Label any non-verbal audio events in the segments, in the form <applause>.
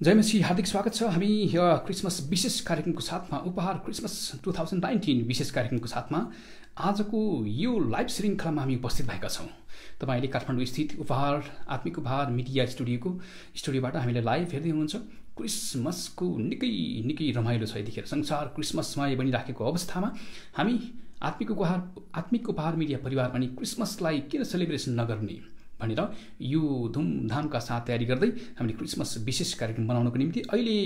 जयमसी हार्दिक स्वागत छ। हामी क्रिसमस विशेष कार्यक्रमको साथमा उपहार क्रिसमस टु थाउजन्ड नाइन्टिन विशेष कार्यक्रमको साथमा आजको यो लाइभ श्रृङ्खलामा हामी उपस्थित भएका छौँ। तपाईँले काठमाडौँ स्थित उपहार आत्मिक उपहार मिडिया स्टुडियोको स्टुडियोबाट हामीले लाइभ हेर्दै हुनुहुन्छ। क्रिसमसको निकै निकै रमाइलो छ यतिखेर। संसार क्रिसमसमा बनिराखेको अवस्थामा हामी आत्मिक उपहार आत्मिक उपहार मिडिया परिवार पनि क्रिसमसलाई किन सेलिब्रेसन नगर्ने? भनेर यो धुमधामका साथ तयारी गर्दै हामीले क्रिसमस विशेष कार्यक्रम बनाउनको निम्ति अहिले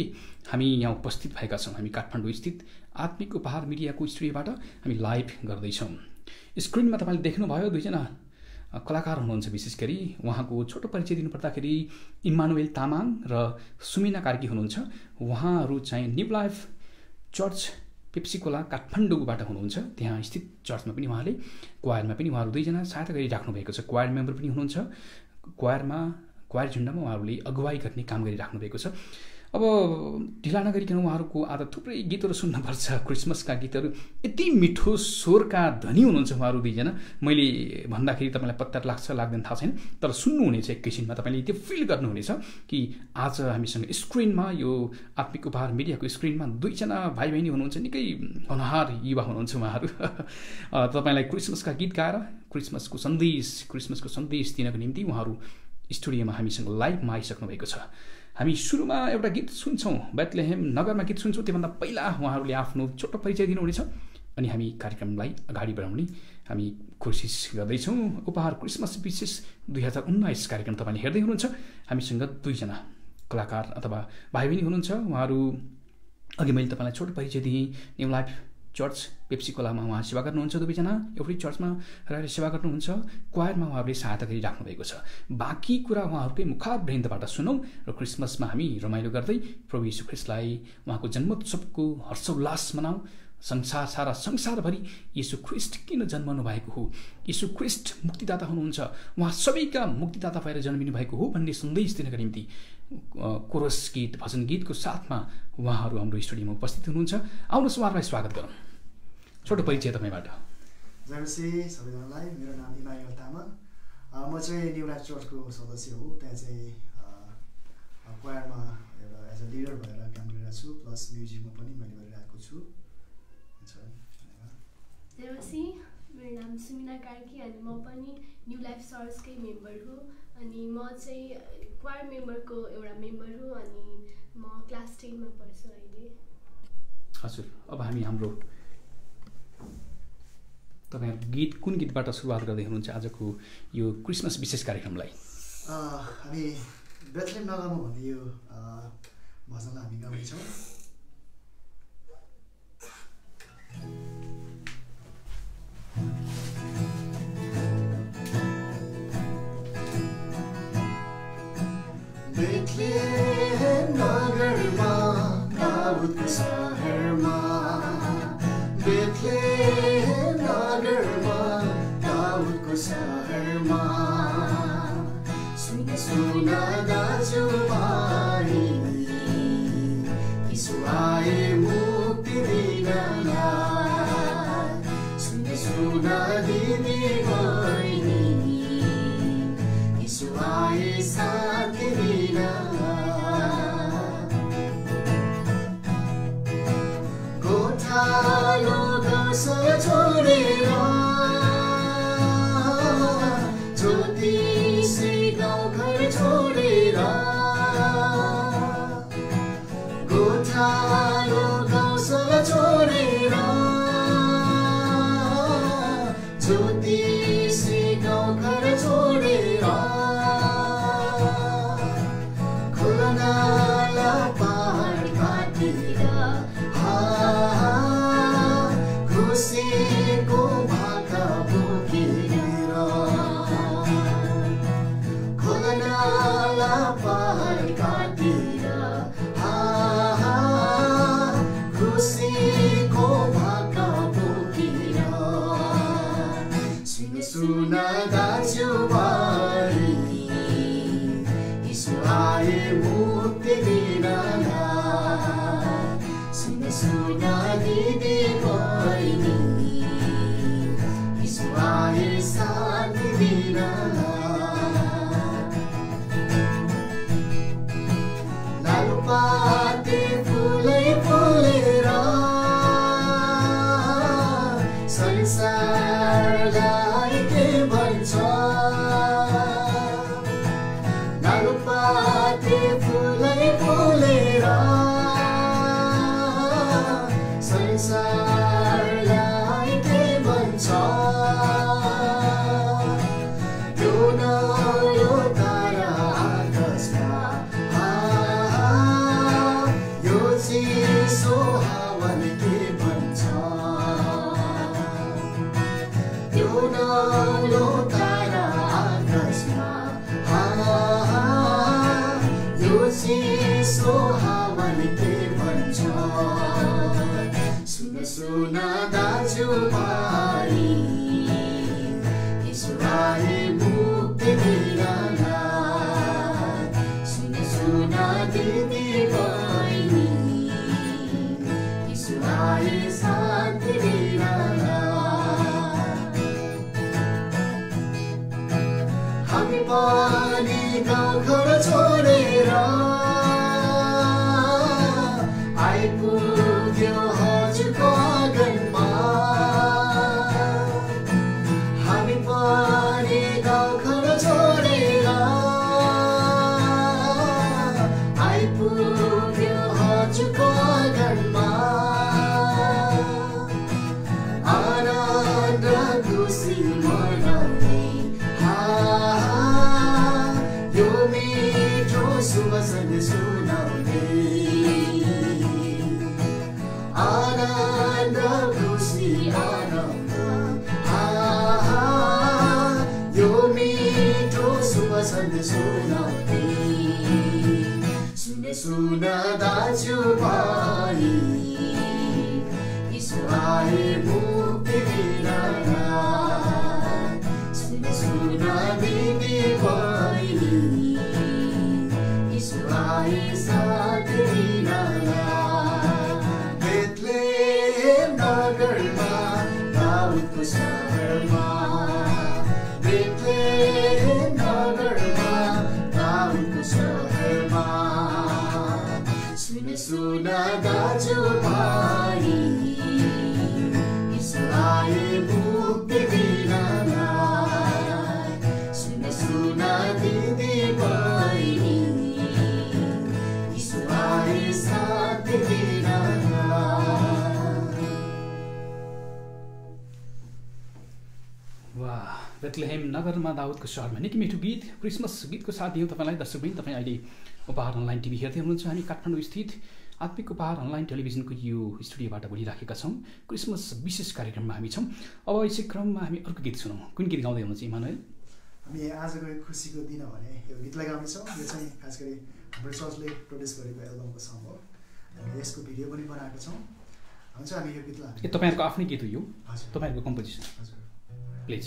हामी यहाँ उपस्थित भएका छौँ। हामी काठमाडौँ स्थित आत्मिक उपहार मिडियाको स्टुडियोबाट हामी लाइभ गर्दैछौँ। स्क्रिनमा तपाईँले देख्नुभयो दुईजना कलाकार हुनुहुन्छ। विशेष गरी उहाँको छोटो परिचय दिनुपर्दाखेरि इमानुएल तामाङ र सुमिना कार्की हुनुहुन्छ। उहाँहरू चाहिँ न्यु लाइफ चर्च पेप्सिकोला काठमाडौँबाट हुनुहुन्छ। त्यहाँ स्थित चर्चमा पनि उहाँले क्वायरमा पनि उहाँहरू दुईजना सहायता गरिराख्नु भएको छ। क्वायर मेम्बर पनि हुनुहुन्छ। क्वायरमा क्वायर झुन्डामा उहाँहरूले अगुवाई गर्ने काम गरिराख्नु भएको छ। अब ढिला नगरिकन उहाँहरूको आज थुप्रै गीतहरू सुन्नुपर्छ क्रिसमसका गीतहरू। यति मिठो स्वरका धनी हुनुहुन्छ उहाँहरू दुईजना। मैले भन्दाखेरि तपाईँलाई पत्ता लाग्छ लाग्दैन थाहा छैन। तर सुन्नुहुनेछ एकैछिनमा तपाईँले त्यो फिल गर्नुहुनेछ कि आज हामीसँग स्क्रिनमा यो आत्मिक उपहार मिडियाको स्क्रिनमा दुईजना भाइ बहिनी हुनुहुन्छ निकै अनुहार युवा हुनुहुन्छ उहाँहरू। <laughs> तपाईँलाई क्रिसमसका गीत गाएर क्रिसमसको सन्देश क्रिसमसको सन्देश दिनको निम्ति उहाँहरू स्टुडियोमा हामीसँग लाइभमा आइसक्नु भएको छ। हामी सुरुमा एउटा गीत सुन्छौँ। बेतलेहेम नगरमा गीत सुन्छौँ। त्योभन्दा पहिला उहाँहरूले आफ्नो छोटो परिचय दिनुहुनेछ। अनि हामी कार्यक्रमलाई अगाडि बढाउने हामी कोसिस गर्दैछौँ। उपहार क्रिसमस विशेष दुई हजार उन्नाइस कार्यक्रम तपाईँले हेर्दै हुनुहुन्छ। हामीसँग दुईजना कलाकार अथवा भाइ बहिनी हुनुहुन्छ। उहाँहरू अघि मैले तपाईँलाई छोटो परिचय दिएँ। न्यु लाइफ चर्च पेप्सी खोलामा उहाँ सेवा गर्नुहुन्छ दुवैजना? एउटै चर्चमा रहेर सेवा गर्नुहुन्छ? क्वायरमा उहाँहरूले सहायता गरिराख्नु भएको छ। बाँकी कुरा उहाँहरूकै मुखावृन्दबाट सुनौँ र क्रिसमसमा हामी रमाइलो गर्दै प्रभु यीशु ख्रिस्टलाई उहाँको जन्मोत्सवको हर्षोल्लास मनाऊ संसार सारा संसारभरि यीशु ख्रिस्ट किन जन्मनु भएको हो? यीशु ख्रिस्ट मुक्तिदाता हुनुहुन्छ। उहाँ सबैका मुक्तिदाता भएर जन्मिनु भएको हो भन्ने सन्देश दिनका निम्ति कोरस गीत भजन गीतको साथमा उहाँहरू हाम्रो स्टुडियोमा उपस्थित हुनुहुन्छ। आउनुहोस् उहाँहरूलाई स्वागत गरौँ। छोटो परिचय तपाईँबाट। जयसी सबैजनालाई मेरो नाम इमायल तामाङ। म चाहिँ न्यु लाइफ चर्चको सदस्य हो। त्यहाँ चाहिँ क्वायरमा एउटा एज अ लिडर भएर काम गरिरहेको छु प्लस म्युजिकमा पनि मैले गरिरहेको छु। देवसी मेरो नाम सुमिना कार्की अनि म पनि न्यु लाइफ सर्चकै मेम्बर हो। अनि म चाहिँ क्वायर मेम्बरको एउटा मेम्बर हो अनि म क्लास टेनमा पढ्छु अहिले। हजुर अब हामी हाम्रो तपाईँहरू गीत कुन गीतबाट सुरुवात गर्दै हुनुहुन्छ आजको यो क्रिसमस विशेष कार्यक्रमलाई? हामी बेथलेम नगर्नु भन्ने यो भजनलाई हामी गाउँदैछौँ Świetliwie noger ma Nawód saher ma Świetliwie noger ma Nawód saher ma Suna suna da 啊路歌声传 Ajuba. नगरमा दाउदको सहरमा निकै मिठो गीत क्रिसमस गीतको साथ दियौँ तपाईँलाई दर्शकबिन तपाईँ अहिले उपहार अनलाइन टिभी हेर्दै हुनुहुन्छ। हामी काठमाडौँ स्थित आत्मिक उपहार अनलाइन टेलिभिजनको यो स्टुडियोबाट बोलिराखेका छौँ। क्रिसमस विशेष कार्यक्रममा हामी छौँ। अब यसै क्रममा हामी अर्को गीत सुनौँ। कुन गीत गाउँदै हुनुहुन्छ इमानुएल? हामी आजको एक खुसीको दिन भने यो गीतलाई गाउनेछौँ। यो चाहिँ खास गरी हाम्रो चर्चले प्रड्युस गरेको एल्बमको सङ्ग हो। यसको भिडियो पनि बनाएको छौँ। हुन्छ हामी यो गीतलाई तपाईँहरूको आफ्नै गीत हो यो? हजुर। तपाईँहरूको कम्पोजिसन। हजुर। प्लिज।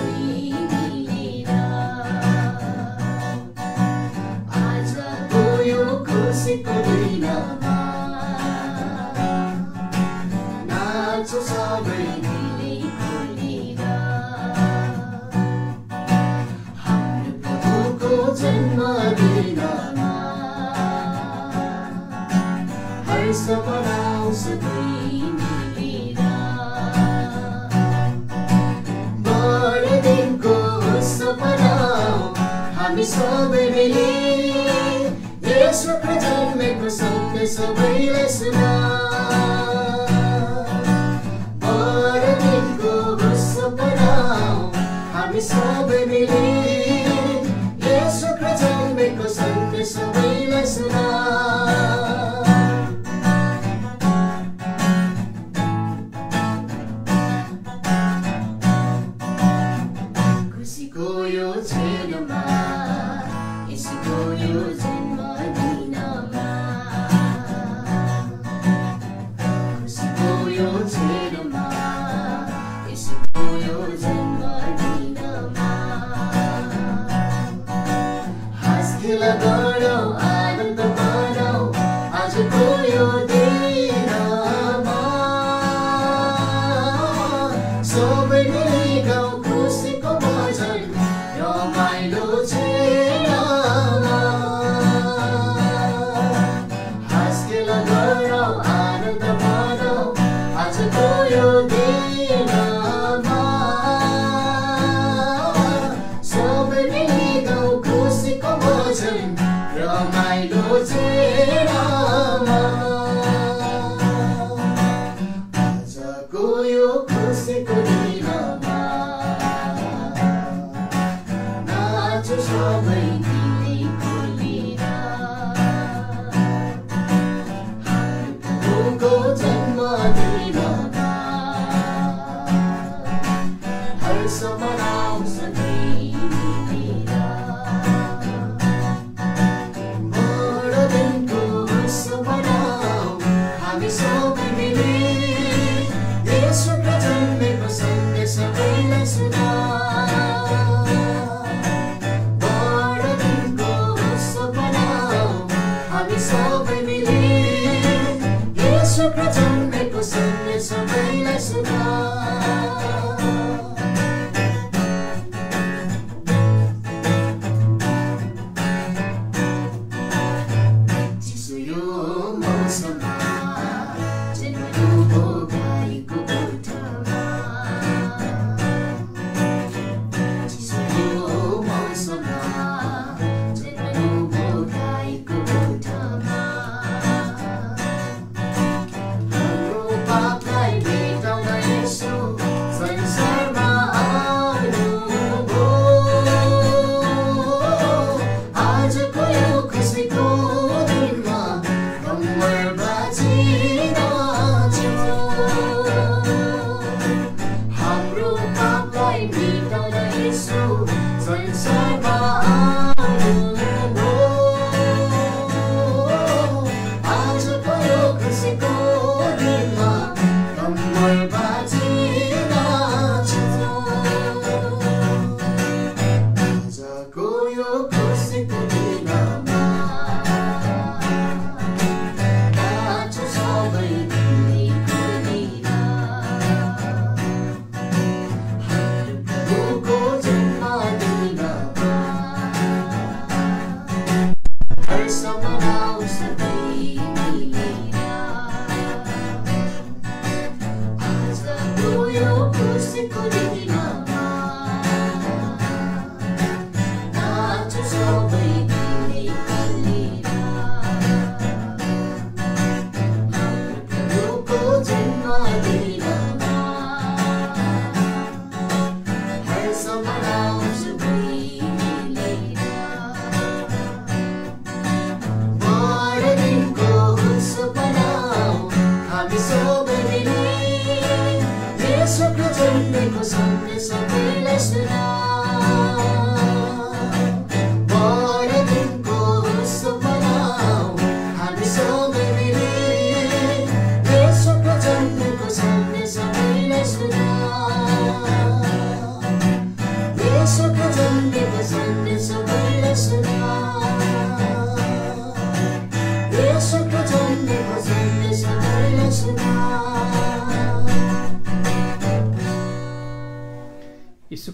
सन्देश सबैलाई सुना यसको यो Krishna.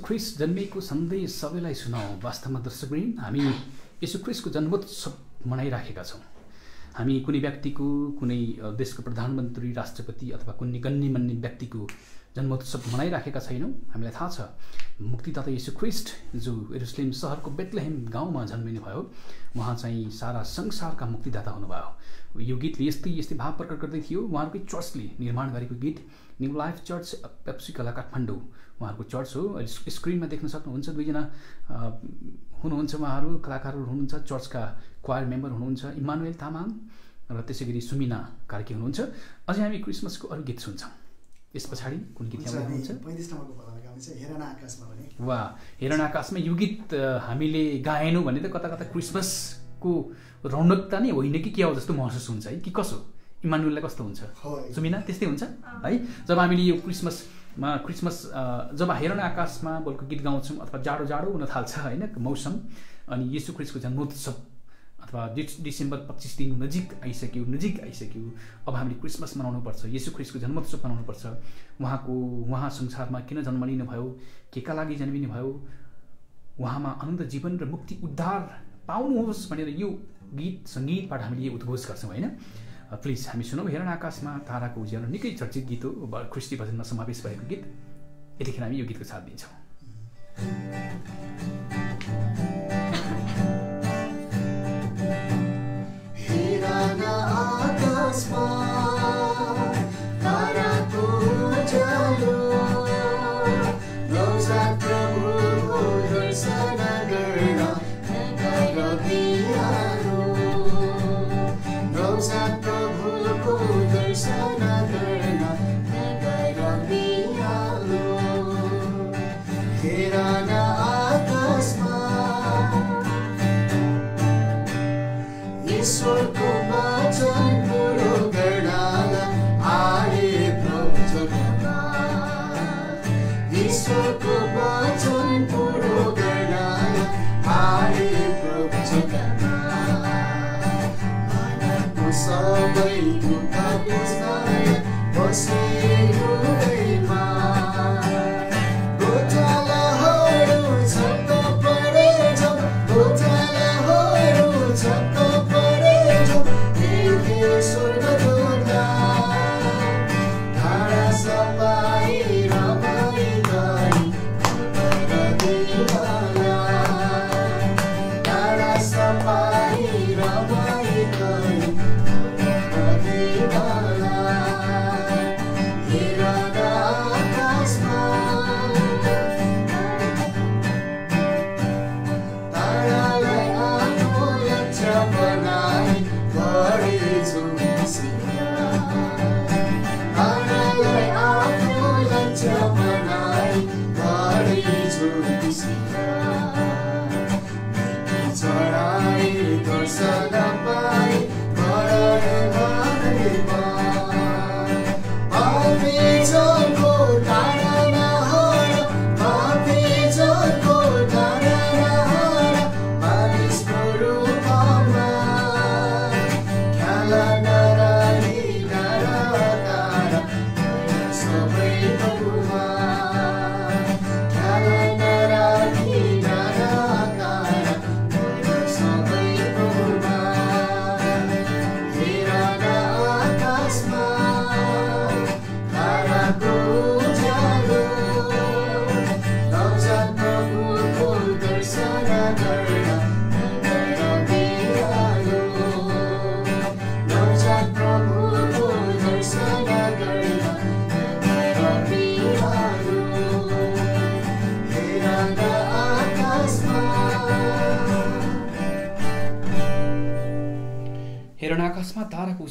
ख्रिस जन्मेको सन्देश सबैलाई सुनाऊ वास्तवमा दर्शकवृन्द हामी ख्रिसको जन्मोत्सव मनाइराखेका छौँ। हामी कुनै व्यक्तिको कुनै देशको प्रधानमन्त्री राष्ट्रपति अथवा कुनै गण्यमान्य व्यक्तिको जन्मोत्सव मनाइराखेका छैनौँ। हामीलाई थाहा छ मुक्तिदाता ख्रिस्ट जो एरुसलेम सहरको बेतलेहेम गाउँमा जन्मिनु भयो उहाँ चाहिँ सारा संसारका मुक्तिदाता हुनुभयो। यो गीतले यस्तै यस्तै भाव प्रकट गर्दै थियो। उहाँहरूकै चर्चले निर्माण गरेको गीत new life church Pepsicola Kathmandu. उहाँहरूको चर्च हो। स्क्रिनमा देख्न सक्नुहुन्छ दुईजना हुनुहुन्छ उहाँहरू कलाकारहरू हुनुहुन्छ चर्चका क्वायर मेम्बर हुनुहुन्छ इमानुएल तामाङ र त्यसै गरी सुमिना कार्की हुनुहुन्छ। अझै हामी क्रिसमसको अरू गीत सुन्छौँ। यस पछाडि कुन गीत वा हेरण आकाशमा यो गीत हामीले गाएनौँ भने त कता कता क्रिसमसको रौनकता नै होइन कि के हो जस्तो महसुस हुन्छ है? कि कसो? इमानुएललाई कस्तो हुन्छ? सुमिना त्यस्तै हुन्छ? है जब हामीले यो क्रिसमसमा क्रिसमस जब हेरण आकाशमा बोलको गीत गाउँछौँ अथवा जाडो जाडो हुन थाल्छ होइन मौसम अनि यीशु क्रिस्टको जन्मोत्सव अथवा डिसेम्बर पच्चिस दिन नजिक आइसक्यो नजिक आइसक्यो अब हामीले क्रिसमस मनाउनुपर्छ यसु ख्रिस्टको जन्मोत्सव मनाउनुपर्छ। उहाँको उहाँ संसारमा किन जन्म लिनुभयो केका लागि जन्मिनु भयो उहाँमा अनन्त जीवन र मुक्ति उद्धार पाउनुहोस् भनेर यो गीत सङ्गीतबाट हामीले उद्घोष गर्छौँ होइन? प्लिज हामी सुनौँ हेरन आकाशमा ताराको उज्यालो निकै चर्चित गीत हो ख्रिस्टी भजनमा समावेश भएको गीत। यतिखेर हामी यो गीतको साथ दिन्छौँ। smile.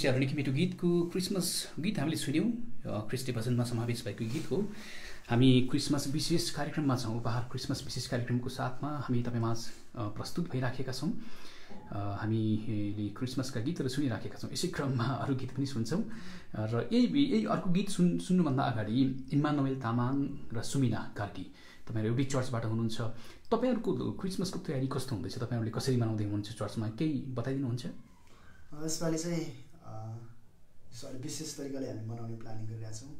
ताराको उज्यालो निकै मिठो गीतको क्रिसमस गीत हामीले सुन्यौँ। क्रिस्टी भजनमा समावेश भएको गीत हो। हामी क्रिसमस विशेष कार्यक्रममा छौँ। उपहार क्रिसमस विशेष कार्यक्रमको साथमा हामी तपाईँमाझ प्रस्तुत भइराखेका छौँ। हामीले क्रिसमसका गीतहरू सुनिराखेका छौँ। यसै क्रममा अरू गीत पनि सुन्छौँ। र यही यही अर्को गीत सुन् सुन्नुभन्दा अगाडि इमानोवेल तामाङ र सुमिना कार्की। तपाईँहरू एउटै चर्चबाट हुनुहुन्छ। तपाईँहरूको क्रिसमसको तयारी कस्तो हुँदैछ? तपाईँहरूले कसरी मनाउँदै हुनुहुन्छ चर्चमा? केही बताइदिनुहुन्छ? यसपालि चाहिँ अलिक विशेष तरिकाले हामी मनाउने प्लानिङ गरिरहेको छौँ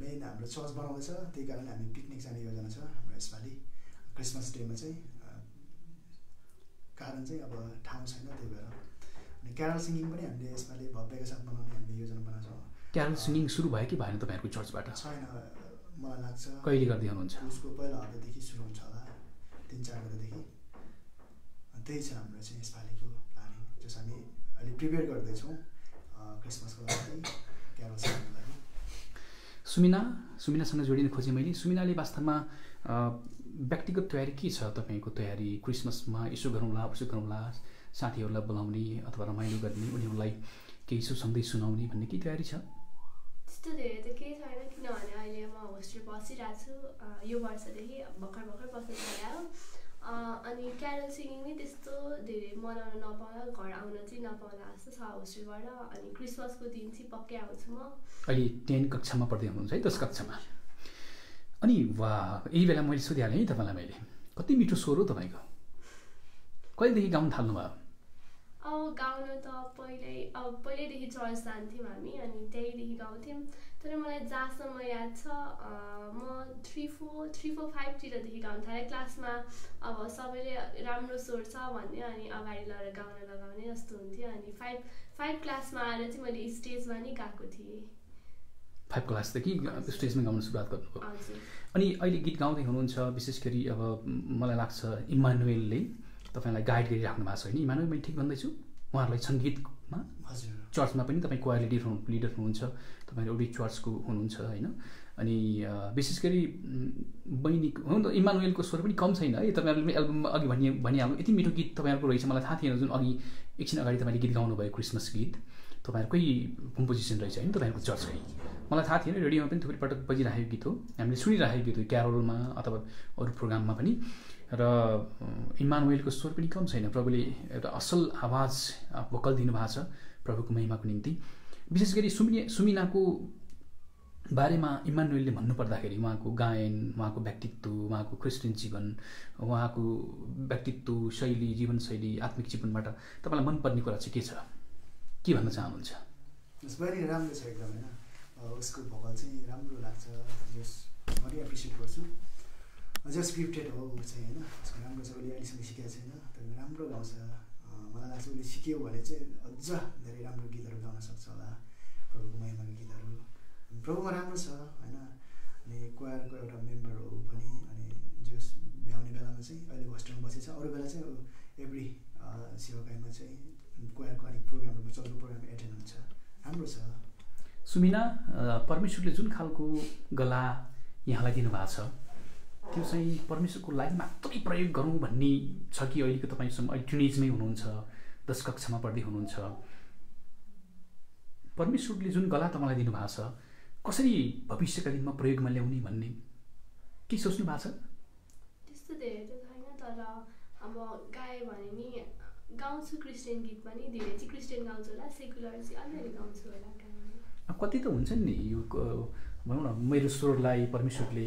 मेन हाम्रो चर्च बनाउँदैछ त्यही कारण हामी पिकनिक जाने योजना छ हाम्रो यसपालि क्रिसमस डेमा चाहिँ कारण चाहिँ अब ठाउँ छैन त्यही भएर। अनि क्यारल सिङ्गिङ पनि हामीले यसपालि भव्यका साथ बनाउने हामीले योजना बनाएको छौँ। क्यारल सिङ्गिङ सुरु भयो कि भएन तपाईँहरूको चर्चबाट? छैन मलाई लाग्छ कहिले गर्दै हुनुहुन्छ? उसको पहिला हप्तादेखि सुरु हुन्छ होला तिन चार गतेदेखि त्यही छ हाम्रो चाहिँ यसपालिको प्लानिङ जस हामी अहिले प्रिपेयर गर्दैछौँ क्रिसमसको लागि क्यारल सिङ्गिङको लागि। सुमिना सुमिनासँग जोडिन खोजेँ मैले। सुमिनाले वास्तवमा व्यक्तिगत तयारी के छ तपाईँको तयारी? क्रिसमसमा यसो गरौँला उसो गरौँला साथीहरूलाई बोलाउने अथवा रमाइलो गर्ने उनीहरूलाई केही सो सन्देश सुनाउने भन्ने के तयारी छ? त्यस्तो धेरै त केही छैन किनभने अहिले म होस्टेल बसिरहेको छु। यो वर्षदेखि भर्खर भर्खर बस्नु थाल्यो अनि क्यारल सिङ्गिङ नै त्यस्तो धेरै मनाउन नपाउँदा घर आउन चाहिँ नपाउँला जस्तो छ होस्टेलबाट। अनि क्रिसमसको दिन चाहिँ पक्कै आउँछु म। अहिले टेन कक्षामा पढ्दै हुनुहुन्छ है दस कक्षामा। अनि वा यही बेला मैले सोधिहालेँ है तपाईँलाई मैले। कति मिठो स्वर हो तपाईँको। कहिलेदेखि गाउनु थाल्नुभयो? अब गाउन त पहिल्यै अब पहिल्यैदेखि चर्च जान्थ्यौँ हामी अनि त्यहीँदेखि गाउँथ्यौँ। तर मलाई जहाँसम्म याद छ म थ्री फोर थ्री फोर फाइभतिरदेखि गाउनु थालेँ। क्लासमा अब सबैले राम्रो स्वर छ भन्ने अनि अगाडि लगेर गाउन लगाउने जस्तो हुन्थ्यो अनि फाइभ फाइभ क्लासमा आएर चाहिँ मैले स्टेजमा नै गएको थिएँ। फाइभ क्लासदेखि स्टेजमा गाउन सुरुवात गर्नुभयो? अनि अहिले गीत गाउँदै हुनुहुन्छ विशेष गरी अब मलाई लाग्छ इमानुएलले तपाईँलाई गाइड गरिराख्नु भएको छ होइन? इमानुएल मैले ठिक भन्दैछु। उहाँहरूलाई सङ्गीतमा चर्चमा पनि तपाईँ क्वायर लिडर लिडर हुनुहुन्छ। तपाईँहरू एउटै चर्चको हुनुहुन्छ होइन? अनि विशेष गरी बहिनी हुन त इमानुएलको स्वर पनि कम छैन है। तपाईँहरूले एल्बम अघि भनि भनिहाल्नु। यति मिठो गीत तपाईँहरूको रहेछ। मलाई थाहा थिएन जुन अघि एकछिन अगाडि तपाईँले गीत गाउनुभयो क्रिसमस गीत। तपाईँहरूकै कम्पोजिसन रहेछ होइन तपाईँहरूको चर्चकै। मलाई थाहा थिएन। रेडियोमा पनि थुप्रै पटक बजिरहेको गीत हो। हामीले सुनिरहेको गीत हो। क्यारोलमा अथवा अरू प्रोग्राममा पनि। र इमानुवेलको स्वर पनि कम छैन। प्रभुले एउटा असल आवाज भोकल दिनुभएको छ प्रभुको महिमाको निम्ति। विशेष गरी सुमिने सुमिनाको बारेमा इमानुएलले भन्नुपर्दाखेरि उहाँको गायन उहाँको व्यक्तित्व उहाँको क्रिस्चियन जीवन उहाँको व्यक्तित्व शैली जीवनशैली आत्मिक जीवनबाट तपाईँलाई मनपर्ने कुरा चाहिँ के छ? के भन्न चाहनुहुन्छ? राम्रो छ एकदम होइन? उसको भोकल चाहिँ राम्रो लाग्छ। गर्छु। अझ स्क्रिप्टेड हो ऊ चाहिँ होइन। राम्रो छ उसले अहिलेसम्म सिकेको छैन। तर राम्रो गाउँछ। मलाई लाग्छ उसले सिक्यो भने चाहिँ अझ धेरै राम्रो गीतहरू गाउन सक्छ होला। प्रभुको महिमाको गीतहरू। प्रभुमा राम्रो छ होइन। अनि क्वायरको एउटा मेम्बर हो पनि। अनि जस भ्याउने बेलामा चाहिँ अहिले होस्टेलमा बसेछ। अरू बेला चाहिँ एभ्री सेवाकाईमा चाहिँ क्वायरको अलिक प्रोग्रामहरू चल्दो प्रोग्राम एटेन्ड हुन्छ। राम्रो छ। सुमिना परमेश्वरले जुन खालको गला यहाँलाई दिनुभएको छ त्यो चाहिँ परमेश्वरको लागि मात्रै प्रयोग गरौँ भन्ने छ कि अहिलेको तपाईँसँग अहिले टिनेजमै हुनुहुन्छ दस कक्षामा पढ्दै हुनुहुन्छ? परमेश्वरले जुन गला तपाईँलाई दिनुभएको छ कसरी भविष्यका दिनमा प्रयोगमा ल्याउने भन्ने के सोच्नु भएको छ? त्यस्तो धेरै त छैन तर अब गाएँ भने नि गाउँछु क्रिस्चियन गीत पनि धेरै चाहिँ क्रिस्चियन गाउँछु होला सेकुलर चाहिँ अलिअलि गाउँछु होला कति त हुन्छ नि यो भनौँ न मेरो स्वरलाई परमेश्वरले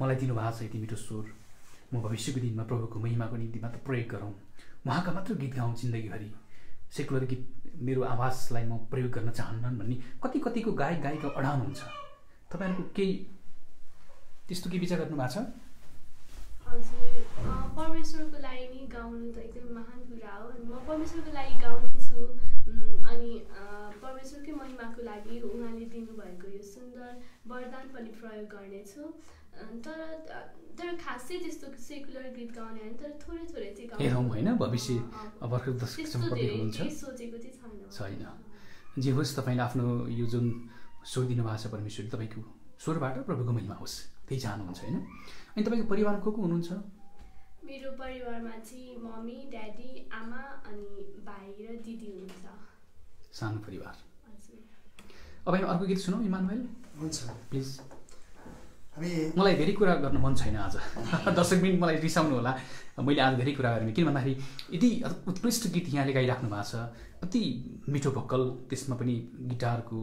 मलाई दिनुभएको छ यति मिठो स्वर। म भविष्यको दिनमा प्रभुको महिमाको निम्ति मात्र प्रयोग गरौँ। उहाँका मात्र गीत गाउँ जिन्दगीभरि। सेकुलर गीत मेरो आवाजलाई म प्रयोग गर्न चाहन्नन् भन्ने कति कतिको गायक गायिका अडान हुन्छ तपाईँहरूको केही त्यस्तो के विचार गर्नुभएको छ? परमेश्वरको लागि नि गाउनु त एकदम महान कुरा हो म परमेश्वरको लागि गाउने छु। अनि परमेश्वरकै महिमाको लागि उहाँले दिनुभएको यो सुन्दर वरदान पनि प्रयोग गर्नेछु। तर तर खासै त्यस्तो सेकुलर गीत गाउने होइन तर थोरै थोरै चाहिँ हेरौँ होइन? भविष्य सोचेको चाहिँ छैन जे होस् तपाईँले आफ्नो यो जुन स्वर दिनुभएको छ परमेश्वर तपाईँको स्वरबाट प्रभुको महिमा होस्। त्यही चाहनुहुन्छ होइन? अनि तपाईँको परिवार को को हुनुहुन्छ? मेरो परिवारमा चाहिँ मम्मी ड्याडी आमा अनि भाइ र दिदी हुनुहुन्छ। सानो परिवार। अब अर्को गीत सुनौँ इमानुएल। हुन्छ। प्लिज। मलाई धेरै कुरा गर्न मन छैन आज। <laughs> दर्शक मिनट मलाई रिसाउनु होला। मैले आज धेरै कुरा गरेँ किन भन्दाखेरि यति उत्कृष्ट गीत यहाँले गाइराख्नु भएको छ अति मिठो भोकल त्यसमा पनि गिटारको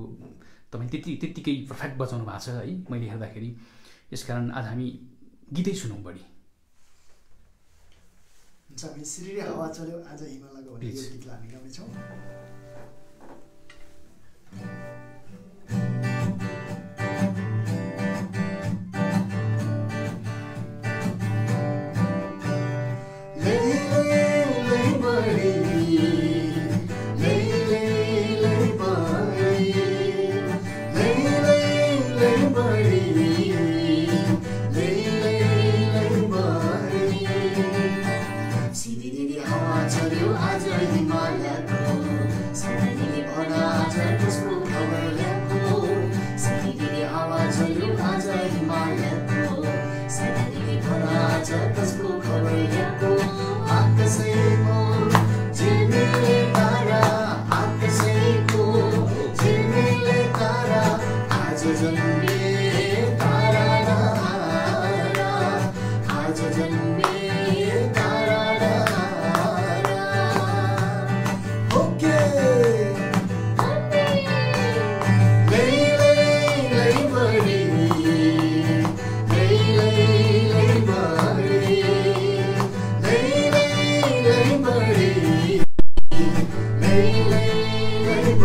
तपाईँ त्यति त्यत्तिकै पर्फेक्ट बजाउनु भएको छ है मैले हेर्दाखेरि। यसकारण आज हामी गीतै सुनौँ बढी। हुन्छ हामी सिरिरी हावा चल्यो। आज हिमालयको. गीतलाई हामी गाउनेछौँ।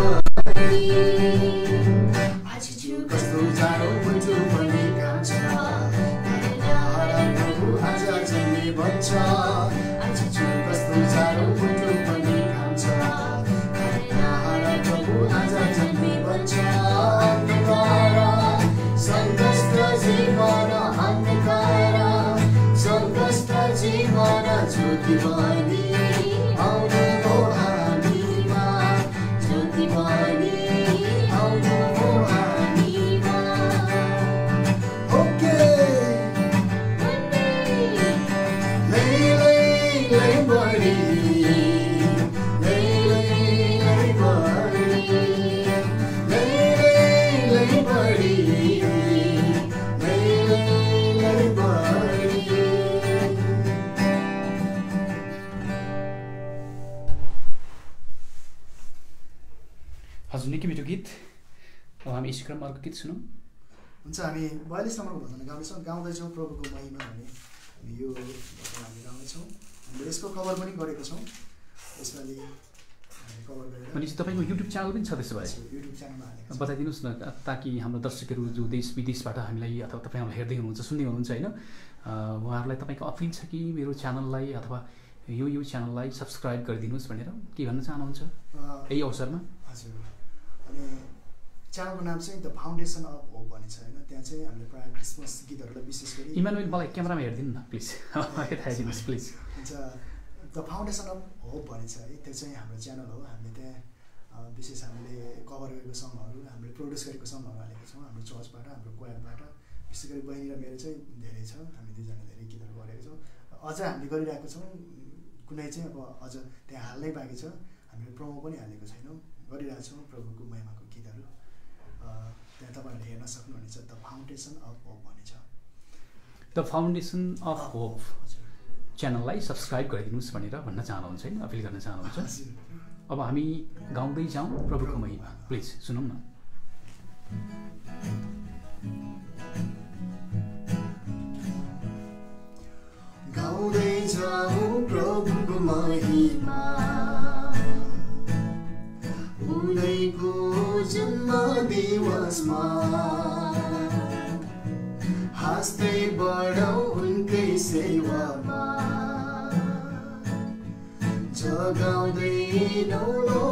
लै बढी यस क्रममा अर्को गीत सुनौँ। हुन्छ हामी बयालिस नम्बरको भजन गाउँदैछौँ गाउँदैछौँ प्रभुको महिमा भन्ने हामी यो भजन हामी गाउँदैछौँ हामीले यसको कभर पनि गरेको छौँ। यसपालि गरेर भनेपछि तपाईँको युट्युब च्यानल पनि छ त्यसो भए। बताइदिनुहोस् न ताकि हाम्रो दर्शकहरू जो देश विदेशबाट हामीलाई अथवा तपाईँ हामीलाई हेर्दै हुनुहुन्छ सुन्दै हुनुहुन्छ होइन? उहाँहरूलाई तपाईँको अपिल छ कि मेरो च्यानललाई अथवा यो यो च्यानललाई सब्सक्राइब गरिदिनुहोस् भनेर के भन्न चाहनुहुन्छ? यही अवसरमा। हजुर। अनि च्यानलको नाम चाहिँ द फाउन्डेसन अफ होप भन्ने छ होइन? त्यहाँ चाहिँ हामीले प्रायः क्रिसमस गीतहरूलाई विशेष गरी इमानुएल मलाई क्यामेरामा हेरिदिनु न प्लिज। <laughs> हेरिदिनुहोस् प्लिज। हुन्छ। द फाउन्डेसन अफ होप भन्ने छ है? त्यो चाहिँ हाम्रो च्यानल हो। हामीले त्यहाँ विशेष हामीले कभर गरेको सङहरू हामीले प्रड्युस गरेको सङहरू हालेको छौँ हाम्रो चर्चबाट हाम्रो क्वायरबाट विशेष गरी बहिनी र मेरो चाहिँ धेरै छ हामी दुईजना धेरै गीतहरू गरेको छौँ। अझ हामीले गरिरहेको छौँ कुनै चाहिँ अब अझ त्यहाँ हाल्नै बाँकी छ। हामीले प्रोमो पनि हालेको छैनौँ। गरिरहेको छौँ प्रभुको महिमाको अ, त्यहाँ तपाईँहरूले हेर्न सक्नुहुनेछ द फाउन्डेसन अफ होप भन्ने छ। The foundation of hope. हजुर। च्यानललाई सब्सक्राइब गरिदिनुहोस् भनेर भन्न चाहनुहुन्छ होइन अपिल गर्न चाहनुहुन्छ। अब हामी गाउँदै जाउँ प्रभुको महिमा। प्लिज सुनौँ न। गाउँदै जाउँ प्रभुको महिमा। उनैको जन्म दिवसमा। हाँस्दै बढौँ उनकै सेवामा। जगाउँदै नौलो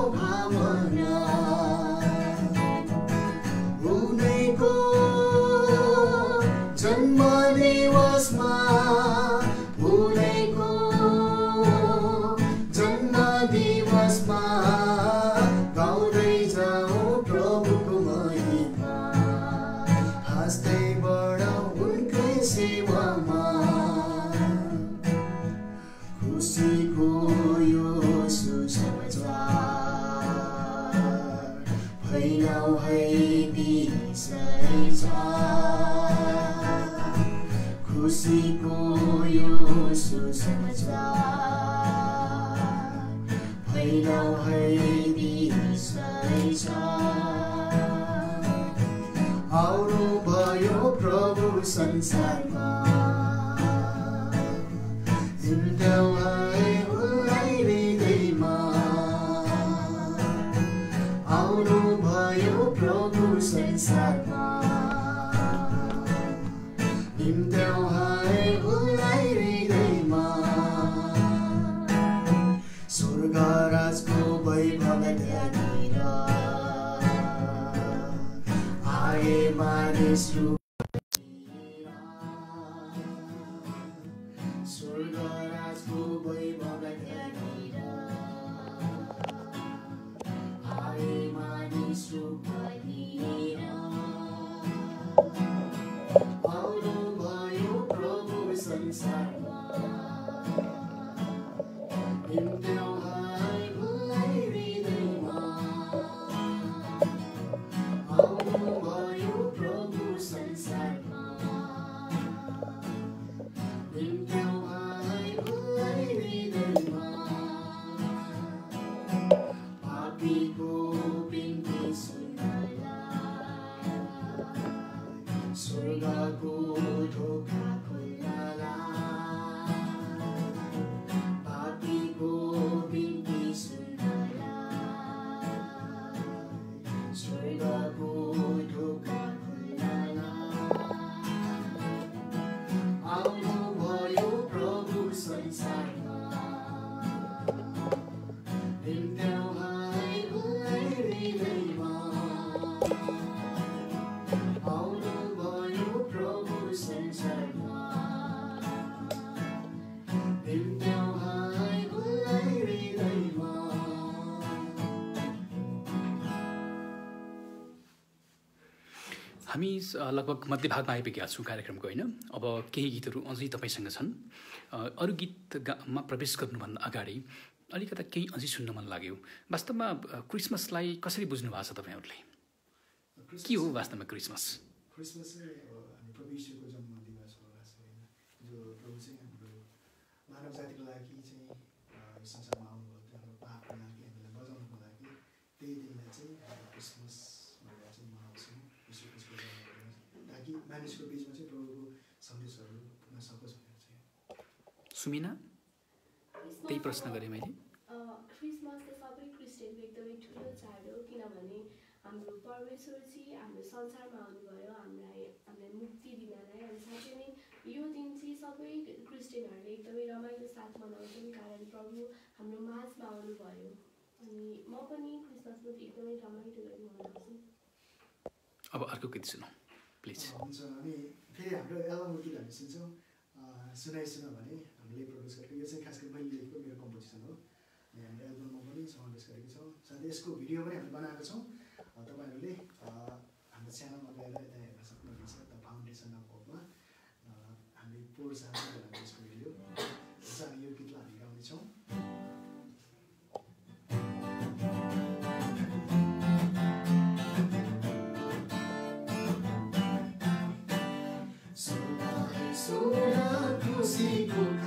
संसारमा हिँड्यौ है उसलाई हृदयमा स्वर्ग राजको वैभव आए लगभग मध्यभागमा आइपुगेका छौँ कार्यक्रमको होइन? अब केही गीतहरू अझै तपाईँसँग छन्। अरू गीत गामा प्रवेश गर्नुभन्दा अगाडि अलिकता केही अझै सुन्न मन लाग्यो। वास्तवमा क्रिसमसलाई कसरी बुझ्नु भएको छ तपाईँहरूले के हो वास्तवमा क्रिसमस क्रिसमस चाहिँ अब हामी प्रभु यीशुको जन्म दिवस हो खास होइन जो प्रभु चाहिँ हाम्रो मानव जातिको लागि चाहिँ अ, यो संसारमा आउनुभयो त्यो हाम्रो पापको लागि हामीलाई बचाउनुको लागि त्यही दिनलाई चाहिँ हामी क्रिसमस भनेर चाहिँ मनाउँछौँ यीशु क्रिस्टको जन्म दिवस ताकि मानिसको बिचमा चाहिँ प्रभुको सन्देशहरू पुग्न सकोस् भनेर चाहिँ। सुमिना त्यही प्रश्न गरेँ मैले। क्रिसमस त सबै क्रिस्चियनको एकदमै ठुलो चाड हो किनभने हाम्रो परमेश्वरजी हाम्रो संसारमा आउनुभयो हामीलाई हामीलाई मुक्ति दिनलाई अनि साथै नै यो दिन चाहिँ सबै क्रिस्चियनहरूले एकदमै रमाइलो साथ मनाउँछन् कारण प्रभु हाम्रो माझमा आउनुभयो। अनि म पनि क्रिसमसमा एकदमै रमाइलो गरी मनाउँछु। अब अर्को गीत सुनौँ। प्लिज हुन्छ हामी फेरि हाम्रो एल्बमको गीत हामी सुन्छौँ। सुनाइ सुन भने हामीले प्रड्युस गरेको यो चाहिँ खास गरी मैले लेखेको मेरो कम्पोजिसन हो। अनि हामीले एल्बममा पनि समावेश गरेको छौँ। साथै यसको भिडियो पनि हामीले बनाएको छौँ। तपाईँहरूले हाम्रो च्यानलमा गएर यता हेर्न सक्नुहुनेछ द फाउन्डेसन अफ होपमा हामीले हाल्छौँ होला यसको भिडियो। हामी यो गीतलाई हामी गाउनेछौँ। सुना खुसीको खबर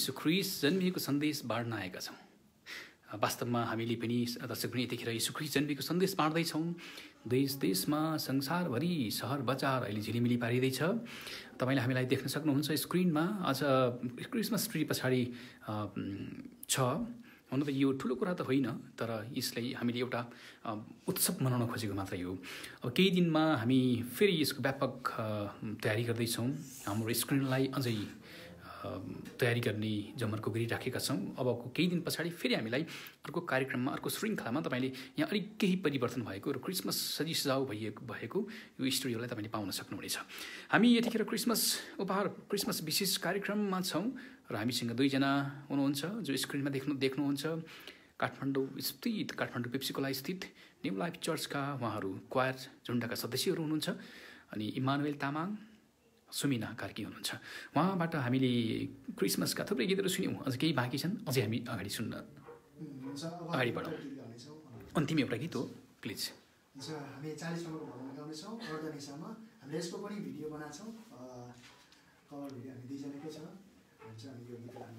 यीशु ख्रिस जन्मिएको सन्देश बाँड्न आएका छौँ। वास्तवमा हामीले पनि दर्शक पनि यतिखेर यीशु ख्रिस जन्मिएको सन्देश बाँड्दैछौँ। देश देशमा संसारभरि सहर बजार अहिले झिलिमिली पारिँदैछ। तपाईँले हामीलाई देख्न सक्नुहुन्छ स्क्रिनमा आज क्रिसमस ट्री पछाडि छ। हुन त यो ठुलो कुरा त होइन तर यसलाई हामीले एउटा उत्सव मनाउन खोजेको मात्रै हो। अब केही दिनमा हामी फेरि यसको व्यापक तयारी गर्दैछौँ। हाम्रो स्क्रिनलाई अझै तयारी गर्ने जमर्को गरिराखेका छौँ। अबको केही दिन पछाडि फेरि हामीलाई अर्को कार्यक्रममा अर्को श्रृङ्खलामा तपाईँले यहाँ अलिक केही परिवर्तन भएको र क्रिसमस सजी सजाउ भइएको भएको यो स्टुडियोलाई तपाईँले पाउन सक्नुहुनेछ। हामी यतिखेर क्रिसमस उपहार क्रिसमस विशेष कार्यक्रममा छौँ र हामीसँग दुईजना हुनुहुन्छ जो स्क्रिनमा देख्नु देख्नुहुन्छ। काठमाडौँ स्थित काठमाडौँ पेप्सिकोला स्थित न्यु लाइफ चर्चका उहाँहरू क्वायर झुन्डाका सदस्यहरू हुनुहुन्छ अनि इमानुएल तामाङ सुमिना कार्की हुनुहुन्छ। उहाँबाट हामीले क्रिसमसका थुप्रै गीतहरू सुन्यौँ। अझ केही बाँकी छन्? अझै हामी अगाडि सुन्न अगाडि बढौँ। गाउनेछौँ अन्तिम एउटा गीत हो प्लिज। हामी चालिस नम्बरको भजन गाउनेछौँ अर्धनिसामा हामीले यसको पनि भिडियो बनाएको छौँ। कभर भिडियो हामी दुईजनाकै छ। हुन्छ हामी यो गीत हामी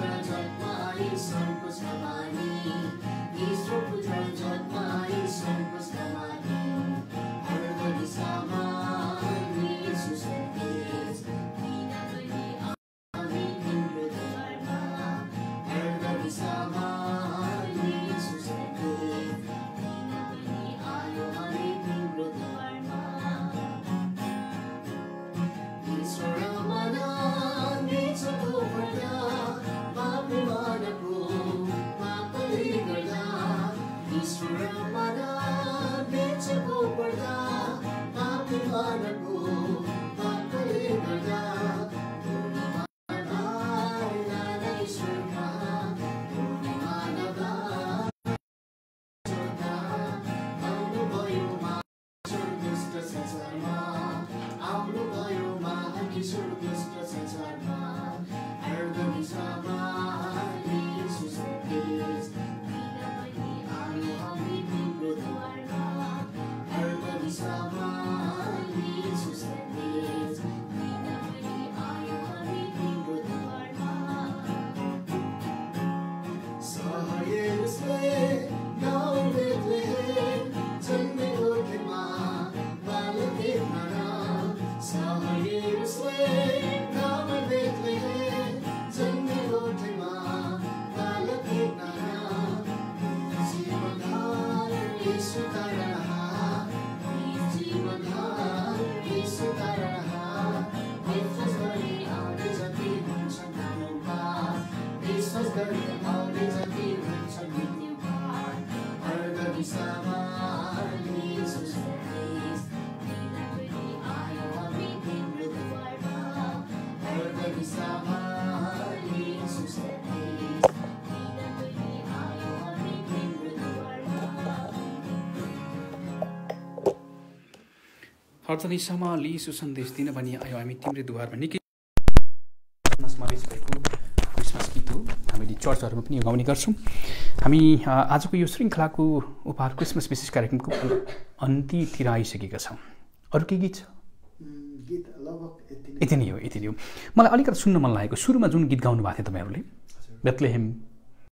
यीशु पुत्र जन्माई सर्वको समानी यीशु पुत्र जन्माई लिसु सन्देश दिन पनि आयो हामी तिम्रै दुवारमा। निकै समावेश भएको क्रिसमस गीत हो। हामीले चर्चहरूमा पनि गाउने गर्छौँ। हामी आजको यो श्रृङ्खलाको उपहार क्रिसमस विशेष कार्यक्रमको अन्त्यतिर आइसकेका छौँ। अरू के गीत छ? यति नै हो यति नै हो। मलाई अलिकति सुन्न मन लागेको सुरुमा जुन गीत गाउनु भएको थियो तपाईँहरूले बेत्लेहेम